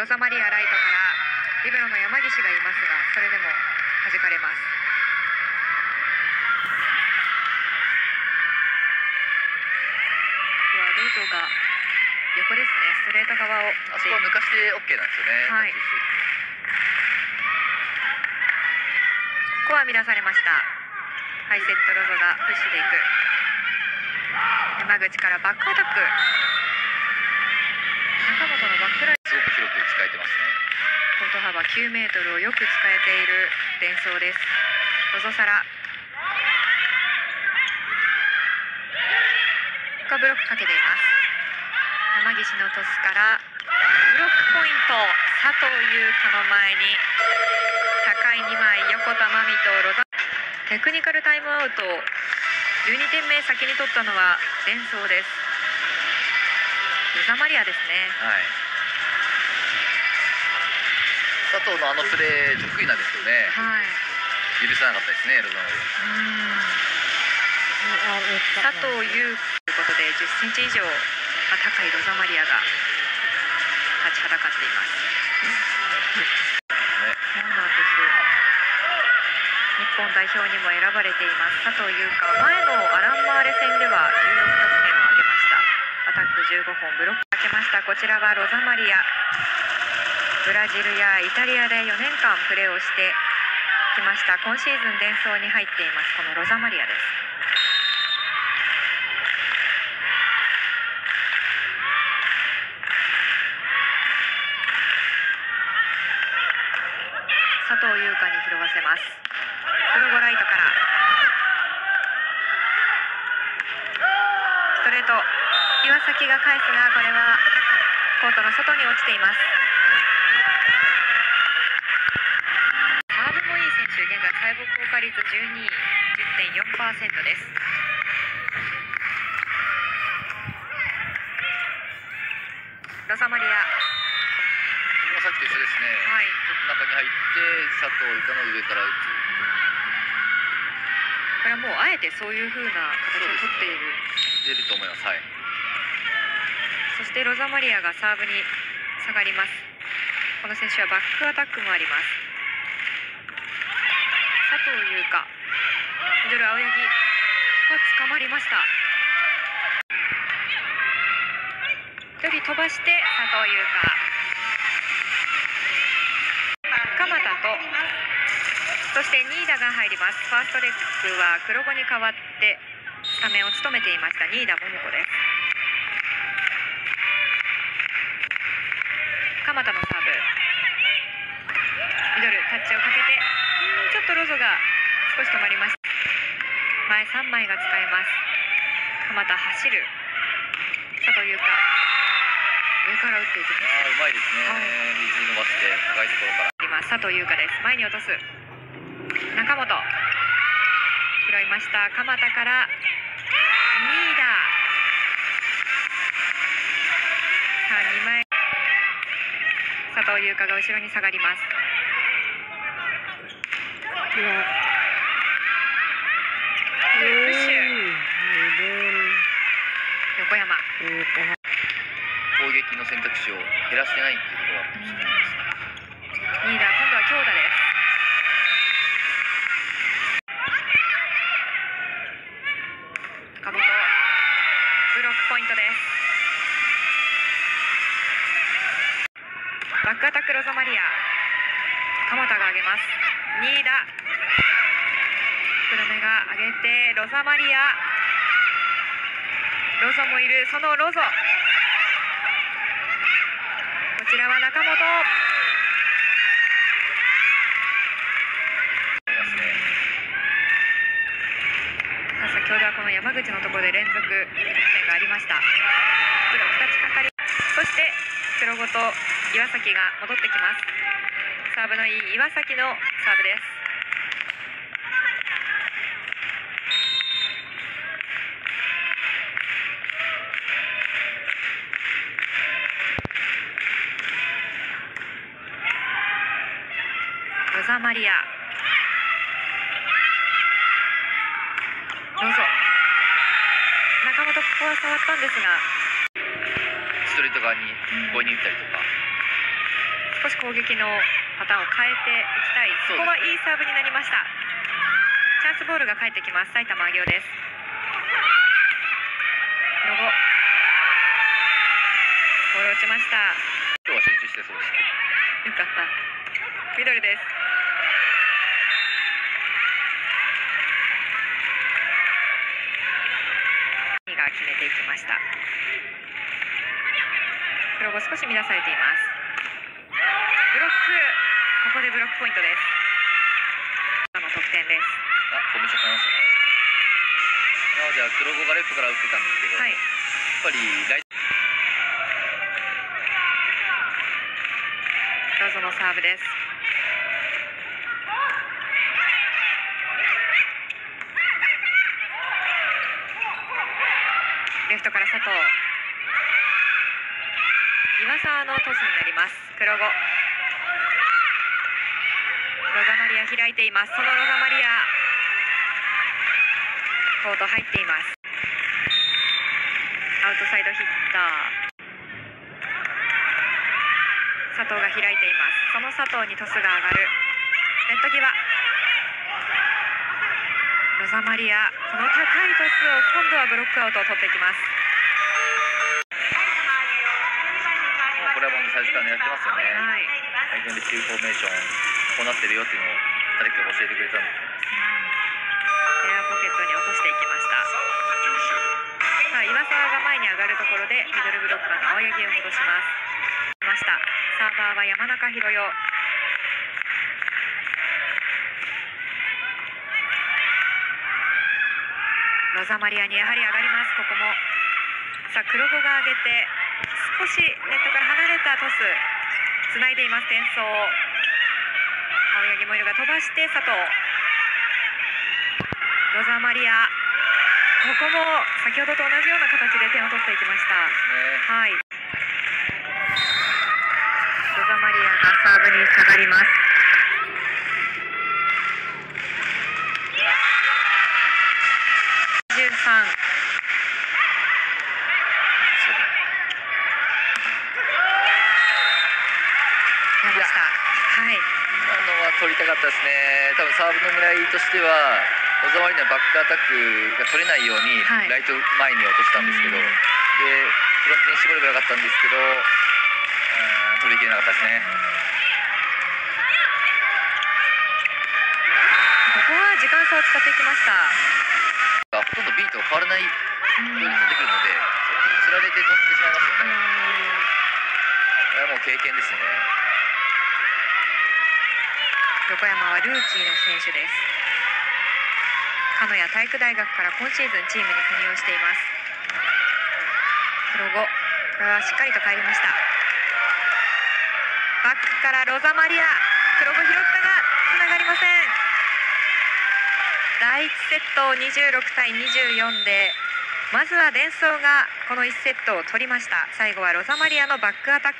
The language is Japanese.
ロザマリアライトからリベロの山岸がいますがそれでも弾かれます。はロゾが横ですね。ストレート側をあそこは抜かして OK なんですよねはい。ここは乱されました。ハイセットロゾがプッシュでいく。山口からバックアタック幅9メートルをよく使えているデンソーです。ロゾサラここブロックかけています。山岸のトスからブロックポイント佐藤優香の前に高い2枚横田真美とロザテクニカルタイムアウト12点目先に取ったのはデンソーです。ロザマリアですね。はい。佐藤のあのプレー得意なんですよね。はい。許さなかったですねロザマリ佐藤優ということで10センチ以上まあ高いロザマリアが立ちはだかっています。そうなんです。日本代表にも選ばれています。佐藤優香前のアランマーレ戦では16得点を挙げました。アタック15本ブロックかけました。こちらはロザマリアブラジルやイタリアで4年間プレーをしてきました。今シーズン伝送に入っています。このロザマリアです。佐藤優香に拾わせます。プロゴライトから。ストレート。岩崎が返すがこれはコートの外に落ちていますサーブもいい選手現在率12 10.4%です。ロサマリア。アもさっきと一緒ですね、はい。ちょっと中に入って佐藤の上から打これはもうあえてそういう風な形をとっている。つ出ると思います。はい。そしてロザマリアがサーブに下がります。この選手はバックアタックもあります佐藤優香ミドル青柳。は捕まりました。一人飛ばして佐藤優香鎌田と。そしてニーダが入ります。ファーストレッグは黒子に代わってスタメンを務めていました。ニーダ桃子です。鎌田のサーブ。ミドルタッチをかけてちょっとロゾが少し止まりました前3枚が使えます鎌田走る。佐藤優香上から打っていきますあーうまいですね、はい水伸ばして高いところから今佐藤優香です前に落とす中本拾いました。鎌田からニーダさあ2枚佐藤優香が後ろに下がります。プッシュ横山攻撃の選択肢を減らしてないっていうところはリーダー今度は強打です。岡本ブロックポイントです。バックアタックロザマリア。鎌田が上げます。ニーダ。黒目が上げてロザマリア。ロゾもいる。そのロゾ。こちらは中本。さあ先ほどはこの山口のところで連続得点がありました。ブロック立ちかかり。そして黒ごと岩崎が戻ってきます。サーブのいい岩崎のサーブです。ロザマリア。どうぞ。中本ここは触ったんですが。ストレート側に強引に打ったりとか。少し攻撃のパターンを変えていきたい。そこはいいサーブになりました。チャンスボールが返ってきます。埼玉上尾です。ロゴボール落ちました。今日は集中してそうでしたよかった。ミドルです。が決めていきました。黒後少し乱されています。ブロックここでブロックポイントです。今の得点です。あコミッション変えましたね。なので黒子がレフトから打ってたんですけど、はい。やっぱりライロゾのサーブです。レフトから佐藤。岩沢のトスになります。黒後ロザマリア開いていますそのロザマリア。コート入っています。アウトサイドヒッター。佐藤が開いています。その佐藤にトスが上がる。ネット際。ロザマリアこの高いトスを今度はブロックアウトを取っていきます。これはもう最初から狙ってますよね。はい。相手のレシーブフォーメーションこうなってるよっていうのを誰かが教えてくれたんでエアポケットに落としていきましたさあ岩沢が前に上がるところでミドルブロッカーの青柳を戻します。ました。サーバーは山中宏代ロザマリアにやはり上がります。ここも。さあ黒子が上げて少しネットから離れたトス。つないでいます転送。青柳もいるが飛ばして佐藤。ロザマリア。ここも先ほどと同じような形で点を取っていきました。ね。はい。ロザマリアがサーブに下がります13出ましたはい今のは取りたかったですね。多分サーブの狙いとしては小沢にはバックアタックが取れないように、はい。ライト前に落としたんですけど、うん。でフロントに絞ればよかったんですけどうん取りきれなかったですね。ここは時間差を使っていきました。ほとんどビートが変わらないようんうに飛んでくるのでそれにつられて飛んでしまいますよね。これはもう経験ですね横山はルーキーの選手です。鹿屋体育大学から今シーズンチームに加入をしています。黒後これはしっかりと帰りました。バックからロザマリア黒後拾ったがつながりません。第1セットを26対24でまずはデンソーがこの1セットを取りました。最後はロザマリアのバックアタック。